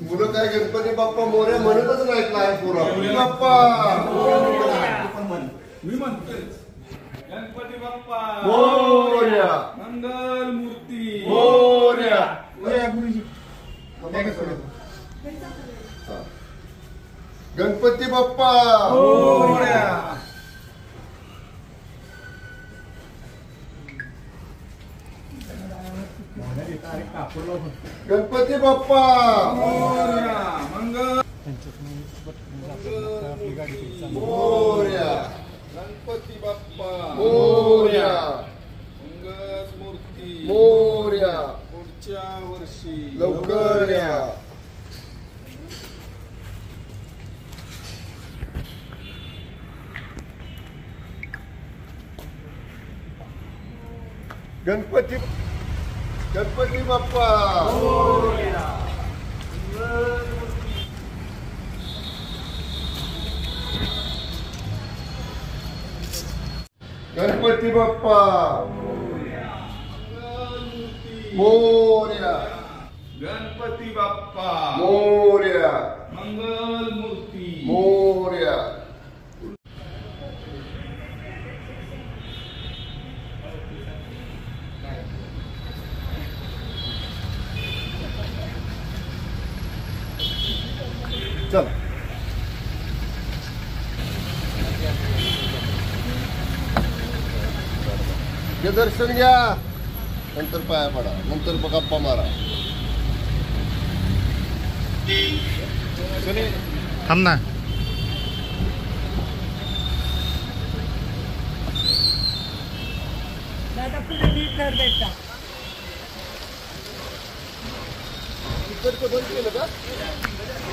Mulut kayak gempar bapak mulai mana pas naik lain pura. Bapak. Ganpati Bapak. Oh ya. Yeah. Yeah. Yeah. Gepeti bapak. Murya, mangga. Murya, gepeti bapak. Murya, mangga smurti. Murya, urcia ursi. Lokernya. Gepeti Ganpati बाप्पा गणपती बाप्पा मोर्या गणपती बाप्पा मोर चलो जे दर्शन गया नंतर पाया पडा नंतर पकप्पा मारा हम ना टिकट को बंद केलं का